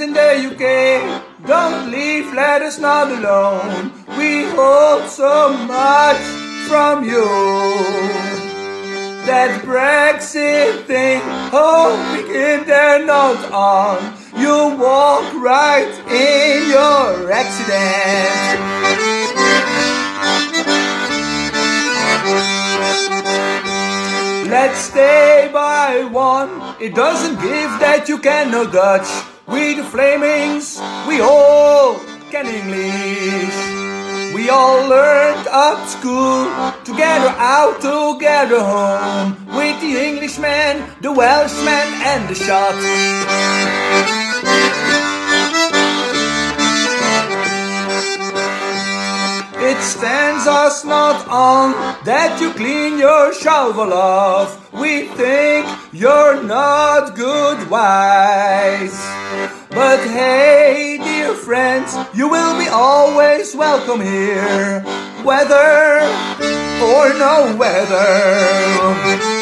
where the UK. Don't leave, let us not alone. We hope so much from you. That Brexit thing, oh, can dare not on. You walk right in your accident. Let's stay by one. It doesn't give that you can no Dutch. We the Flemings, we all can English. We all learned at school, together out, together home. With the Englishman, the Welshman, and the shot. It stands us not on that you clean your shovel off. We think you're not good wise. But hey, dear friends, you will be always welcome here, whether or no weather.